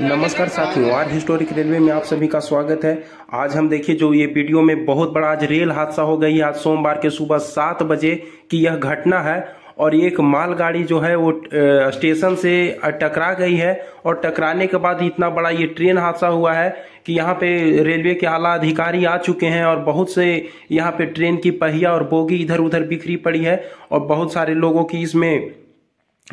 नमस्कार साथियों, आज हिस्टोरिक रेलवे में आप सभी का स्वागत है। आज हम देखिए जो ये वीडियो में बहुत बड़ा आज रेल हादसा हो गई आज सोमवार के सुबह सात बजे की यह घटना है और एक मालगाड़ी जो है वो स्टेशन से टकरा गई है और टकराने के बाद इतना बड़ा ये ट्रेन हादसा हुआ है कि यहाँ पे रेलवे के आला अधिकारी आ चुके हैं और बहुत से यहाँ पे ट्रेन की पहिया और बोगी इधर उधर बिखरी पड़ी है और बहुत सारे लोगों की इसमें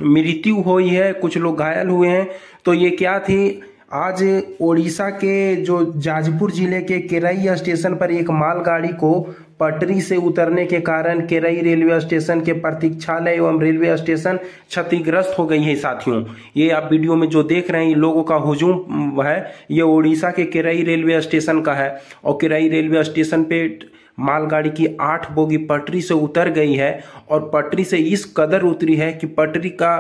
मृत्यु हुई है कुछ लोग घायल हुए हैं तो ये क्या थी? आज ओडिशा के जो जाजपुर ज़िले के केरई स्टेशन पर एक मालगाड़ी को पटरी से उतरने के कारण केरई रेलवे स्टेशन के प्रतीक्षालय एवं रेलवे स्टेशन क्षतिग्रस्त हो गई है साथियों। ये आप वीडियो में जो देख रहे हैं लोगों का हुजूम है। ये ओडिशा के केरई रेलवे स्टेशन का है और केरई रेलवे स्टेशन पे मालगाड़ी की आठ बोगी पटरी से उतर गई है और पटरी से इस कदर उतरी है कि पटरी का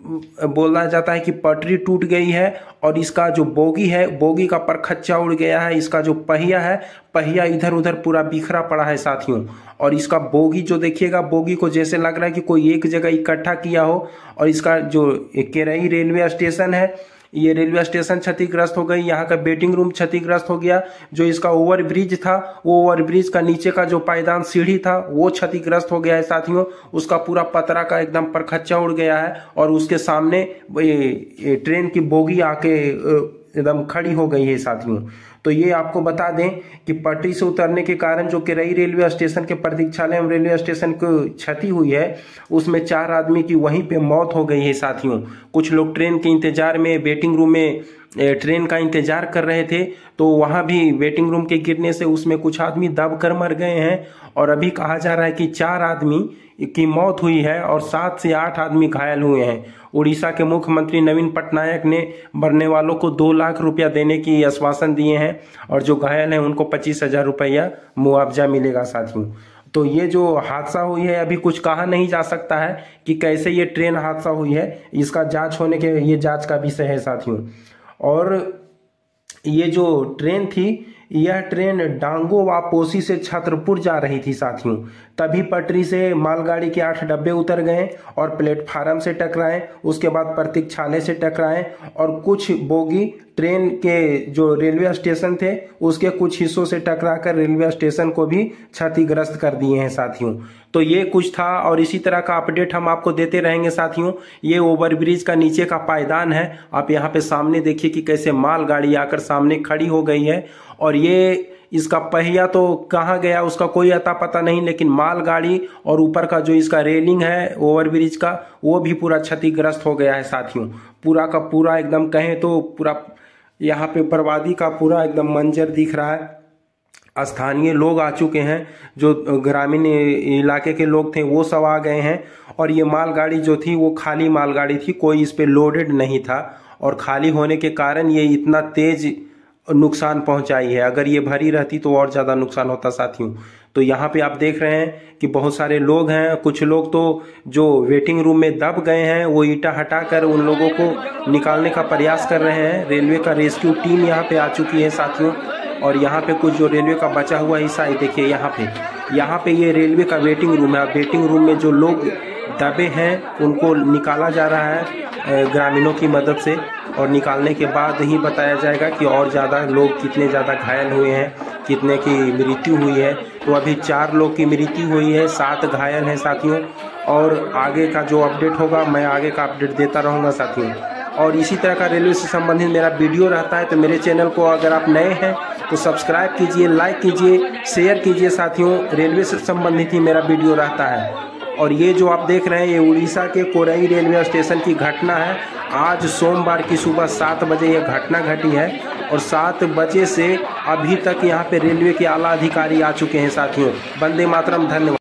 बोला जाता है कि पटरी टूट गई है और इसका जो बोगी है, बोगी का परखच्चा उड़ गया है, इसका जो पहिया है, पहिया इधर उधर पूरा बिखरा पड़ा है साथियों। और इसका बोगी जो देखिएगा, बोगी को जैसे लग रहा है कि कोई एक जगह इकट्ठा किया हो और इसका जो केरई रेलवे स्टेशन है ये रेलवे स्टेशन क्षतिग्रस्त हो गई, यहाँ का वेटिंग रूम क्षतिग्रस्त हो गया, जो इसका ओवर ब्रिज था, वो ओवर ब्रिज का नीचे का जो पायदान सीढ़ी था, वो क्षतिग्रस्त हो गया है साथियों, उसका पूरा पतरा का एकदम परखच्चा उड़ गया है, और उसके सामने ट्रेन की बोगी आके एकदम खड़ी हो गई है साथियों। तो ये आपको बता दें कि पटरी से उतरने के कारण जो केरई रेलवे स्टेशन के प्रतीक्षालय रेलवे स्टेशन को क्षति हुई है, उसमें चार आदमी की वहीं पे मौत हो गई है साथियों। कुछ लोग ट्रेन के इंतज़ार में, वेटिंग रूम में ट्रेन का इंतज़ार कर रहे थे तो वहाँ भी वेटिंग रूम के गिरने से उसमें कुछ आदमी दब कर मर गए हैं। और अभी कहा जा रहा है कि चार आदमी की मौत हुई है और सात से आठ आदमी घायल हुए हैं। उड़ीसा के मुख्यमंत्री नवीन पटनायक ने मरने वालों को दो लाख रुपया देने की आश्वासन दिए हैं और जो घायल हैं, उनको पच्चीस हज़ार रुपया मुआवजा मिलेगा साथियों। तो ये जो हादसा हुई है, अभी कुछ कहा नहीं जा सकता है कि कैसे ये ट्रेन हादसा हुई है। इसका जाँच होने के, ये जाँच का विषय है साथियों। और ये जो ट्रेन थी, यह ट्रेन डांगो व पोसी से छतरपुर जा रही थी साथियों। तभी पटरी से मालगाड़ी के आठ डब्बे उतर गए और प्लेटफार्म से टकराए, उसके बाद प्रतीक्षालय से टकराए और कुछ बोगी ट्रेन के जो रेलवे स्टेशन थे, उसके कुछ हिस्सों से टकराकर रेलवे स्टेशन को भी क्षतिग्रस्त कर दिए हैं साथियों। तो ये कुछ था और इसी तरह का अपडेट हम आपको देते रहेंगे साथियों। ये ओवरब्रिज का नीचे का पायदान है। आप यहाँ पे सामने देखिए कि कैसे मालगाड़ी आकर सामने खड़ी हो गई है। और ये इसका पहिया तो कहाँ गया, उसका कोई अता पता नहीं, लेकिन मालगाड़ी और ऊपर का जो इसका रेलिंग है, ओवरब्रिज का, वो भी पूरा क्षतिग्रस्त हो गया है साथियों। पूरा का पूरा एकदम कहें तो पूरा यहाँ पे बर्बादी का पूरा एकदम मंजर दिख रहा है। स्थानीय लोग आ चुके हैं, जो ग्रामीण इलाके के लोग थे, वो सब आ गए हैं। और ये मालगाड़ी जो थी, वो खाली मालगाड़ी थी, कोई इस पर लोडेड नहीं था। और खाली होने के कारण ये इतना तेज नुकसान पहुंचाई है। अगर ये भरी रहती तो और ज़्यादा नुकसान होता, साथियों। तो यहाँ पे आप देख रहे हैं कि बहुत सारे लोग हैं। कुछ लोग तो जो वेटिंग रूम में दब गए हैं, वो ईटा हटाकर उन लोगों को निकालने का प्रयास कर रहे हैं। रेलवे का रेस्क्यू टीम यहाँ पे आ चुकी है, साथियों। और यहाँ पे कुछ जो रेलवे का बचा हुआ हिस्सा है, देखिए यहाँ पे। यहाँ पे ये रेलवे का वेटिंग रूम है। वेटिंग रूम में जो लोग दबे हैं, उनको निकाला जा रहा है ग्रामीणों की मदद से। और निकालने के बाद ही बताया जाएगा कि और ज़्यादा लोग कितने ज़्यादा घायल हुए हैं, कितने की मृत्यु हुई है। तो अभी चार लोग की मृत्यु हुई है, सात घायल हैं साथियों। और आगे का जो अपडेट होगा, मैं आगे का अपडेट देता रहूँगा साथियों। और इसी तरह का रेलवे से संबंधित मेरा वीडियो रहता है तो मेरे चैनल को अगर आप नए हैं तो सब्सक्राइब कीजिए, लाइक कीजिए, शेयर कीजिए साथियों। रेलवे से संबंधित ही मेरा वीडियो रहता है। और ये जो आप देख रहे हैं, ये उड़ीसा के कोरई रेलवे स्टेशन की घटना है। आज सोमवार की सुबह सात बजे ये घटना घटी है और सात बजे से अभी तक यहाँ पे रेलवे के आला अधिकारी आ चुके हैं साथियों। वंदे मातरम, धन्यवाद।